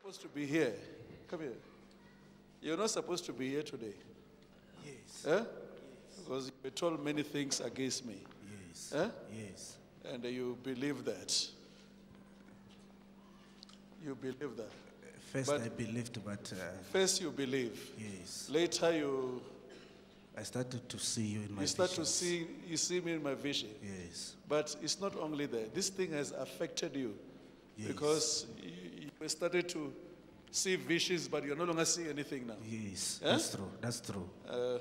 supposed to be here. Come here. You're not supposed to be here today. Yes. Eh? Because you were told many things against me. Yes. Eh? Yes. And you believe that. You believe that. First But- I believed, but uh, First you believe. yes, Later you, I started to see you in my you start to see, you see me in my vision. Yes. But it's not only that. This thing has affected you. Yes. Because you started to see visions, but you're no longer seeing anything now. Yes. Eh? That's true. That's true. Uh,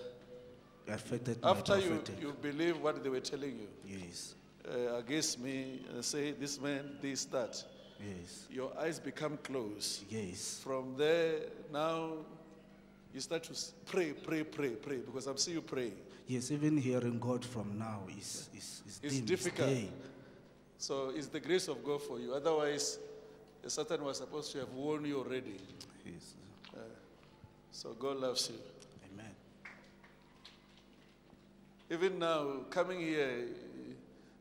Affected after you, prophetic. you believe what they were telling you Yes. uh, against me, uh, say this man, this, that, Yes. your eyes become closed. Yes. From there, now you start to pray, pray, pray, pray, because I'm seeing you praying. Yes. Even hearing God from now is is is It's dim, difficult. day. So it's the grace of God for you. Otherwise, the Satan was supposed to have warned you already. Yes. So God loves you. Amen. Even now, coming here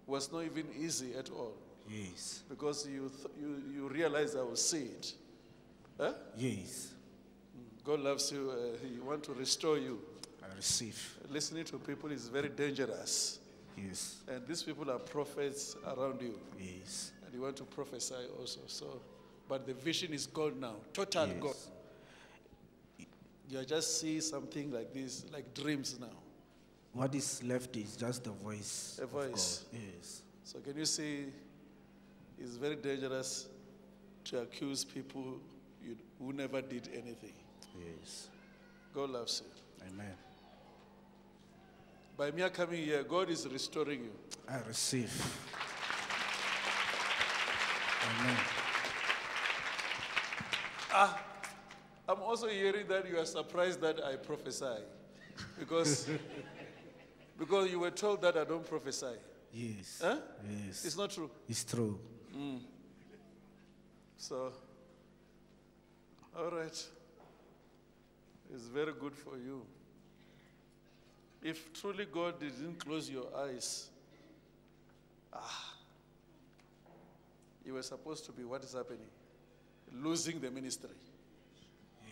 was not even easy at all Yes. because you, you, you realize I will see it. Huh? Yes. God loves you. Uh, he wants to restore you. I receive. Listening to people is very dangerous. Yes. And these people are prophets around you. Yes. You want to prophesy also. So, but the vision is gone now. Total Yes. gone. You just see something like this, like dreams now. What is left is just the voice. A voice. Yes. So can you see it's very dangerous to accuse people you, who never did anything. Yes. God loves you. Amen. By me coming here, God is restoring you. I receive. Amen. I'm also hearing that you are surprised that I prophesy. Because, because you were told that I don't prophesy. Yes. Huh? Yes. It's not true. It's true. So, all right. It's very good for you. If truly God didn't close your eyes, ah, you were supposed to be what is happening? Losing the ministry.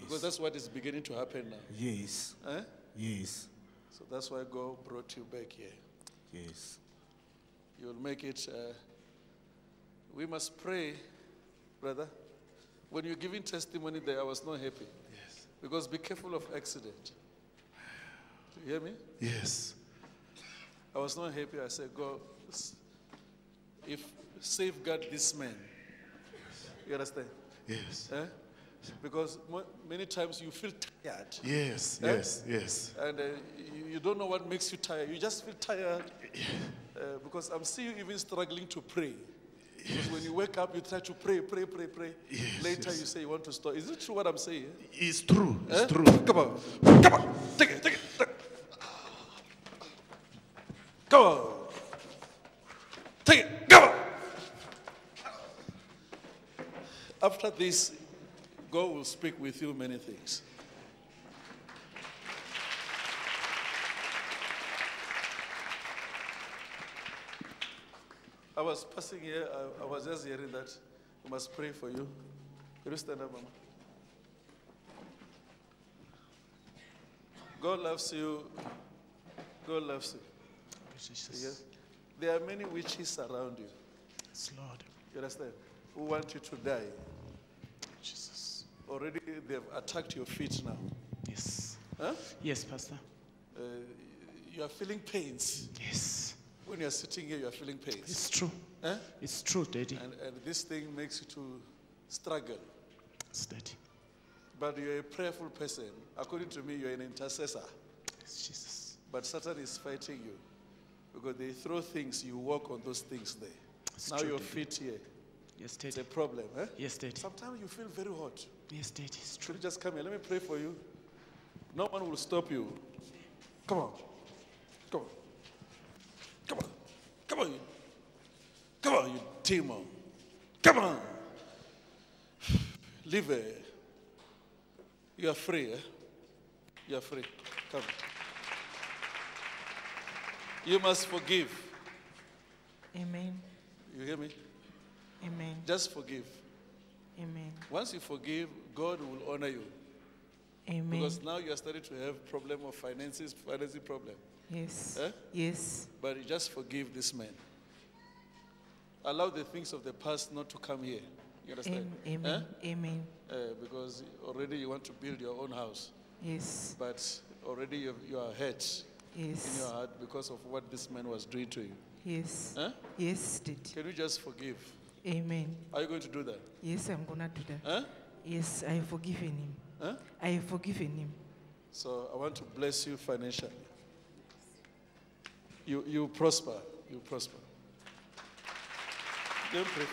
Because that's what is beginning to happen now. Yes. Eh? Yes. So that's why God brought you back here. Yes. You'll make it. Uh, we must pray, brother. When you're giving testimony there, I was not happy. Yes. Because be careful of accident. Do you hear me? Yes. I was not happy. I said, God, if safeguard this man. You understand? Yes. Eh? Because many times you feel tired. Yes. Eh? Yes. Yes. And uh, you, you don't know what makes you tired. You just feel tired. Uh, because I'm seeing you even struggling to pray. Because when you wake up, you try to pray, pray, pray, pray. Yes, Later, yes. you say you want to stop. Is it true what I'm saying? It's true. It's Eh? true. Come on. Come on. Take it, take it. Take it. Come on. Take it. Come on. After this, God will speak with you many things. I was passing here, I, I was just hearing that we must pray for you. Can you stand up, Mama? God loves you. God loves you. Yeah? There are many witches around you. Yes, Lord. You understand? Who want you to die. Already they've attacked your feet now. Yes. Huh? Yes, Pastor. Uh, you are feeling pains. Yes. When you are sitting here, you are feeling pains. It's true. Huh? It's true, Daddy. And, and this thing makes you to struggle. It's Daddy. But you're a prayerful person. According to me, you're an intercessor. Yes, Jesus. But Satan is fighting you because they throw things, you walk on those things there. It's now true, your Daddy. feet here. Yes, Daddy. It's a problem. Eh? Yes, Daddy. Sometimes you feel very hot. Yes, Daddy. It's true. Just come here? Let me pray for you. No one will stop you. Come on. Come on. Come on. Come on. You. Come on, you demon. Come on. Leave it. You are free, eh? You are free. Come. You must forgive. Amen. You hear me? Amen. Just forgive. Amen. Once you forgive, God will honor you. Amen. Because now you are starting to have problem of finances, financing problem. yes. Eh? Yes. But you just forgive this man. Allow the things of the past not to come here. You understand? Am- Amen. Amen. Eh? Because already you want to build your own house, Yes. but already you, you are hurt yes. in your heart because of what this man was doing to you. Yes. Huh? Yes, Daddy. Can you just forgive? Amen. Are you going to do that? Yes, I'm gonna do that. Huh? Yes, I have forgiven him. Huh? I have forgiven him. So I want to bless you financially. You, you prosper. You prosper. Don't pray.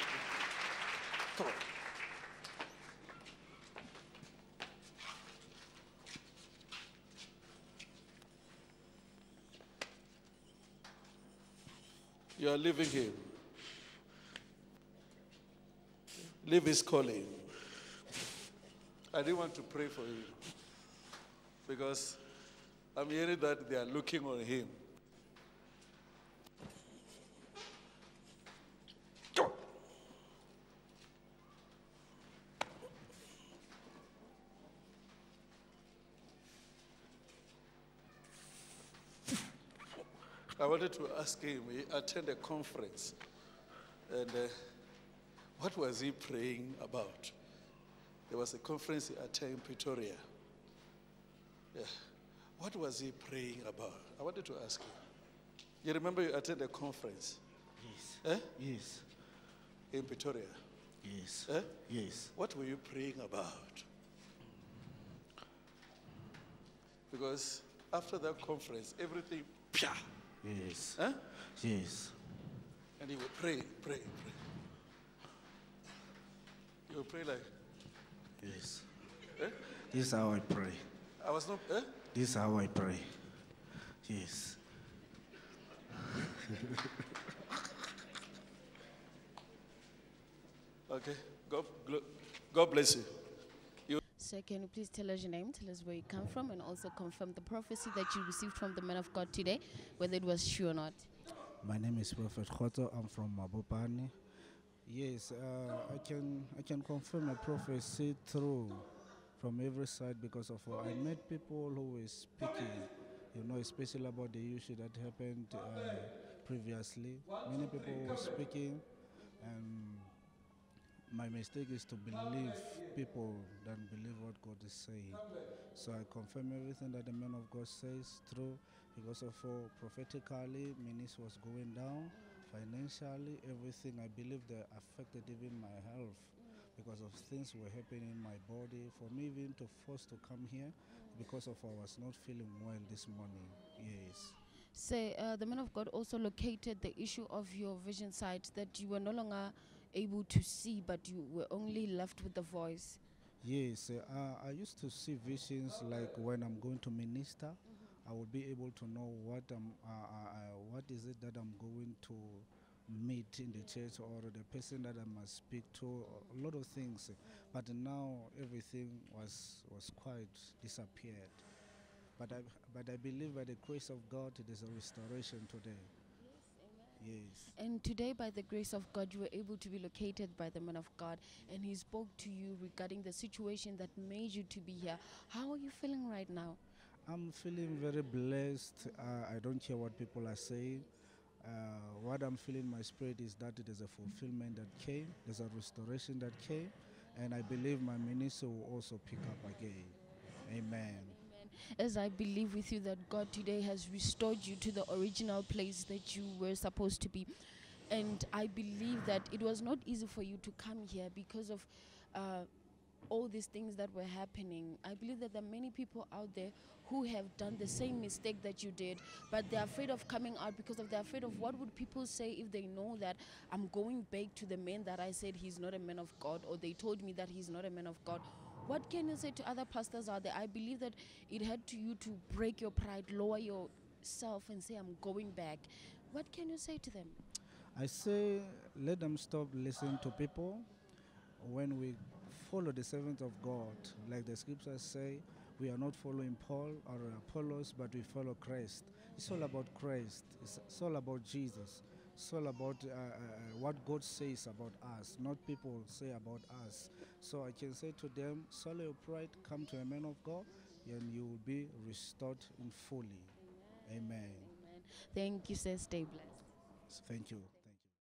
Come on. You are leaving him. Leave his calling. I didn't want to pray for him because I'm hearing that they are looking on him. I wanted to ask him, he attended a conference, and uh, what was he praying about? There was a conference he attended in Pretoria. Yeah. What was he praying about? I wanted to ask you. You remember you attended a conference Yes. eh? Yes. in Pretoria? Yes. Eh? Yes. What were you praying about? Because after that conference, everything, pia, Yes. eh? Yes. and he would pray, pray, pray. You pray like, Yes. eh? This is how I pray. I was not, eh? This is how I pray. Yes. Okay. God, God bless you. So can you please tell us your name, tell us where you come from, and also confirm the prophecy that you received from the man of God today, whether it was true or not? My name is Prophet Khoto. I'm from Mabopane. Yes, uh, I can I can confirm a prophecy through from every side because of uh, I met people who were speaking, you know, especially about the issue that happened uh, previously. Many people were speaking, and my mistake is to believe people than believe what God is saying. So I confirm everything that the man of God says through because of prophetically, ministry was going down financially, everything. I believe that affected even my health because of things were happening in my body. For me, even to force to come here because of I was not feeling well this morning. Yes. Say, uh, the man of God also located the issue of your vision sight that you were no longer able to see, but you were only left with the voice. Yes, uh, I used to see visions like when I'm going to minister. I will be able to know what uh, uh, uh, what is it that I'm going to meet in the church or the person that I must speak to, a lot of things. But now everything was was quite disappeared. But I but I believe by the grace of God, there's a restoration today. Yes. And today, by the grace of God, you were able to be located by the man of God, and he spoke to you regarding the situation that made you to be here. How are you feeling right now? I'm feeling very blessed. Uh, I don't care what people are saying. Uh, what I'm feeling in my spirit is that there's a fulfillment that came, there's a restoration that came, and I believe my ministry will also pick up again. Amen. As I believe with you that God today has restored you to the original place that you were supposed to be. And I believe that it was not easy for you to come here because of uh, all these things that were happening. I believe that there are many people out there who have done the same mistake that you did, but they're afraid of coming out because of they're afraid of what would people say if they know that I'm going back to the man that I said he's not a man of God, or they told me that he's not a man of God. What can you say to other pastors out there? I believe that it had to you to break your pride, lower yourself, and say, I'm going back. What can you say to them? I say, let them stop listening to people. When we follow the servant of God, like the scriptures say, we are not following Paul or Apollos, but we follow Christ. It's all about Christ. It's, all about Jesus. It's all about uh, uh, what God says about us, not people say about us. So I can say to them, swallow your pride, come to a man of God, and you will be restored in fully. Amen. Amen. Thank you, sir. Stay blessed. Thank you.